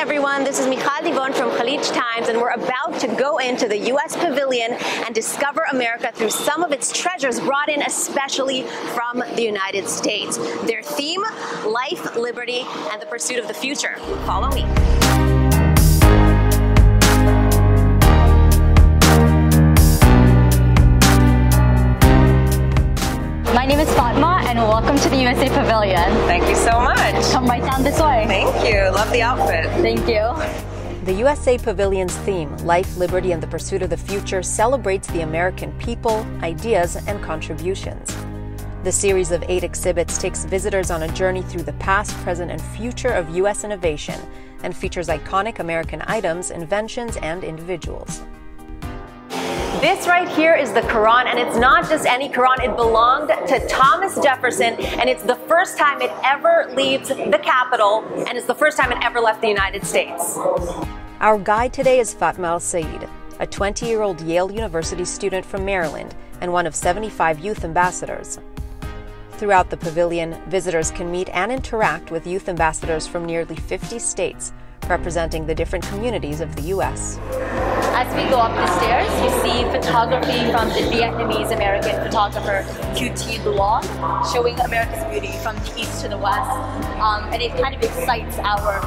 everyone, this is Michal Divon from Khaleej Times, and we're about to go into the U.S. Pavilion and discover America through some of its treasures brought in especially from the United States. Their theme, life, liberty, and the pursuit of the future. Follow me. My name is Fatma and welcome to the USA Pavilion. Thank you so much. Come right down this way. Thank you. Love the outfit. Thank you. The USA Pavilion's theme, Life, Liberty, and the Pursuit of the Future, celebrates the American people, ideas, and contributions. The series of eight exhibits takes visitors on a journey through the past, present, and future of U.S. innovation and features iconic American items, inventions, and individuals. This right here is the Quran, and it's not just any Quran. It belonged to Thomas Jefferson, and it's the first time it ever leaves the capital, and it's the first time it ever left the United States. Our guide today is Fatma Al Said, a 20 year old Yale University student from Maryland and one of 75 youth ambassadors. Throughout the pavilion, visitors can meet and interact with youth ambassadors from nearly 50 states, representing the different communities of the U.S. As we go up the stairs, you see photography from the Vietnamese American photographer Q T Luong, showing America's beauty from the east to the west. Um, and it kind of excites our,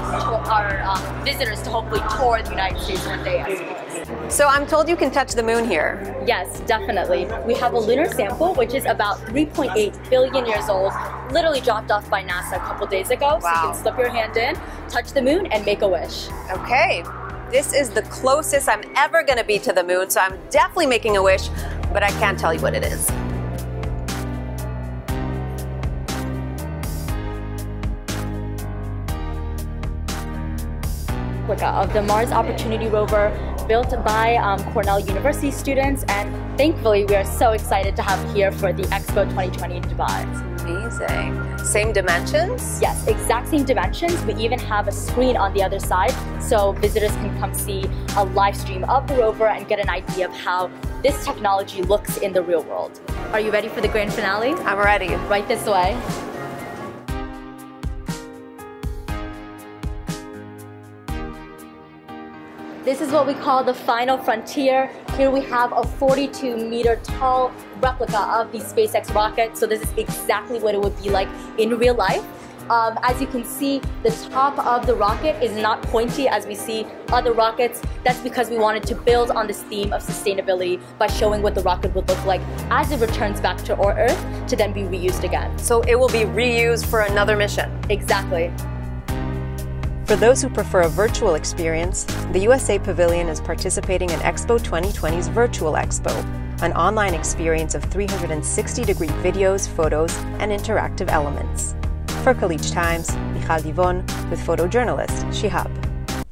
our um, visitors to hopefully tour the United States one day as So I'm told you can touch the moon here. Yes, definitely. We have a lunar sample, which is about 3.8 billion years old, literally dropped off by NASA a couple days ago. Wow. So you can slip your hand in, touch the moon, and make a wish. Okay, this is the closest I'm ever going to be to the moon, so I'm definitely making a wish, but I can't tell you what it is. Of the Mars Opportunity rover built by um, Cornell University students and thankfully we are so excited to have here for the Expo 2020 in Dubai. Amazing. Same dimensions? Yes, exact same dimensions. We even have a screen on the other side so visitors can come see a live stream of the rover and get an idea of how this technology looks in the real world. Are you ready for the grand finale? I'm ready. Right this way. This is what we call the final frontier. Here we have a 42 meter tall replica of the SpaceX rocket. So this is exactly what it would be like in real life. Um, as you can see, the top of the rocket is not pointy as we see other rockets. That's because we wanted to build on this theme of sustainability by showing what the rocket would look like as it returns back to our Earth to then be reused again. So it will be reused for another mission? Exactly. For those who prefer a virtual experience, the USA Pavilion is participating in Expo 2020's Virtual Expo, an online experience of 360 degree videos, photos, and interactive elements. For Khaleej Times, Michal Divon with photojournalist Shihab.